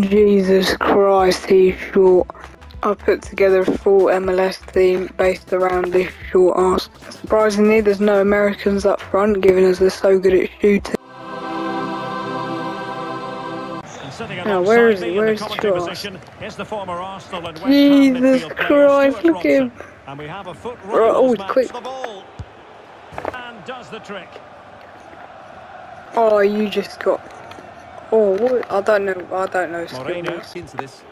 Jesus Christ, he's short. I put together a full MLS team based around this short ass. Surprisingly, there's no Americans up front, given as they're so good at shooting. Now, where is he? Where is Shaw? Is the former Arsenal and Jesus Christ, look at him. And we have a foot Right, oh, quick. the ball. And does the trick. Oh, you just got. Oh, what? I don't know. I don't know. skill Moreno moves. into this.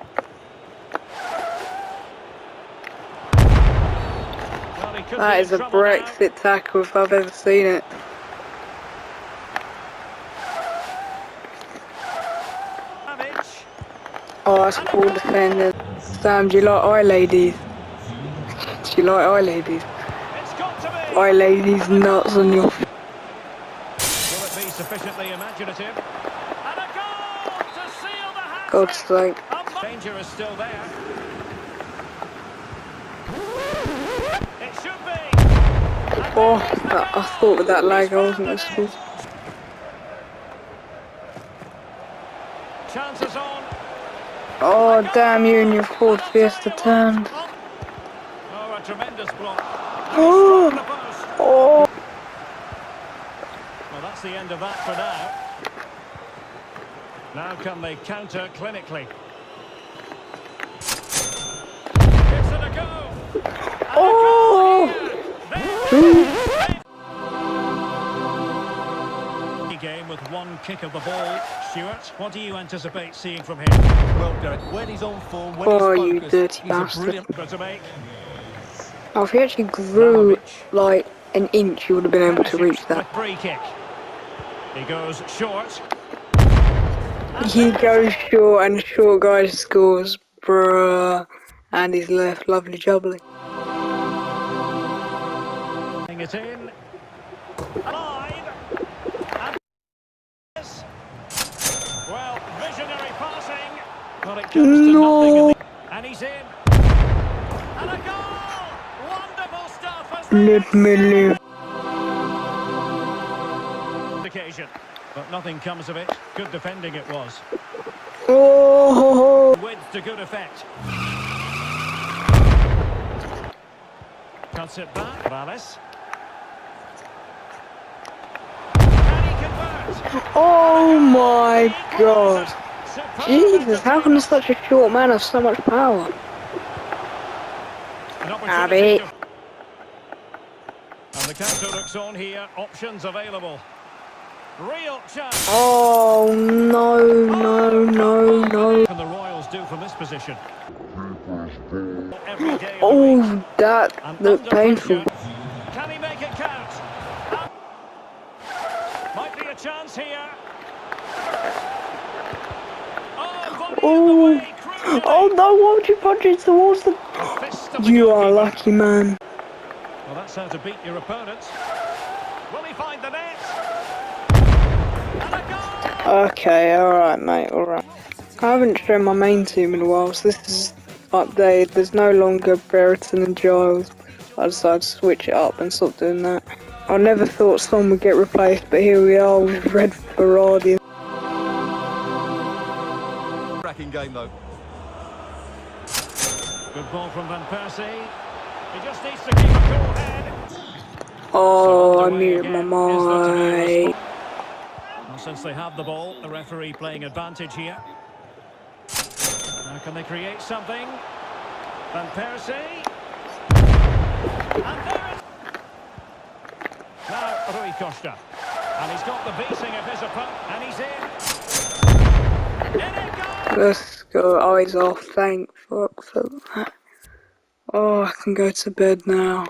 Well, he could be That in is a trouble now. Brexit tackle if I've ever seen it. Oh, that's poor defending. Sam, do you like eye ladies? Do you like eye ladies? It's got to be. Eye ladies nuts on your. Will it be sufficiently imaginative? And a goal to seal the hat God's sake. Danger is still there. It should be. Oh, that, I thought with that lag I wasn't at the Chances on. Oh, damn you and your Ford Fiesta turned. Oh, a tremendous block. Oh. Oh, Well, that's the end of that for now. Now can they counter clinically? Gives it a go. And a Oh. goal here. Game with one kick of the ball. Stuart, what do you anticipate seeing from him? Well, Derek, when he's on form, when Oh, he's you dirty he's a bastard. brilliant Good to make. oh, if he actually grew like an inch, you would have been able to reach that. Free kick. He goes short. He goes short and short guy scores, bruh. And he's left, lovely jubbly. It in. Line. And. Well, visionary passing. Well, it comes to nothing. In the, and he's in. And a goal! Wonderful stuff Let me live. occasion. But nothing comes of it. Good defending it was. Oh, Width to good effect. Cuts it back. Moralez. Can he convert? oh my god. Jesus, how can such a short man have so much power? Abby. And the counter looks on here. Options available. Real chance. Oh no, no, no, no. The Royals do from this position? Every day of the oh, week. Oh, that looked painful. Can he make it count? Might be a chance here. Oh, Oh. in the way, crucially. Oh no, why would you punch it towards the... You are a lucky man. Well, that's how to beat your opponents. Will he find the net? And a goal! Okay, alright mate, alright. I haven't shown my main team in a while, so this is updated. There's no longer Brereton and Giles. I decided to switch it up and stop doing that. I never thought Son would get replaced, but here we are with Red Ferrari. cracking game, though. Good ball from Van Persie. He just needs to keep a cool head. Oh, I underway muted my again. Is there to be a mic. Since they have the ball, the referee playing advantage here. Now can they create something? Van Persie. And there Now Rui Costa. And he's got the beating of his opponent. And he's in. Let's go, eyes off, thank fuck for that. Oh, I can go to bed now.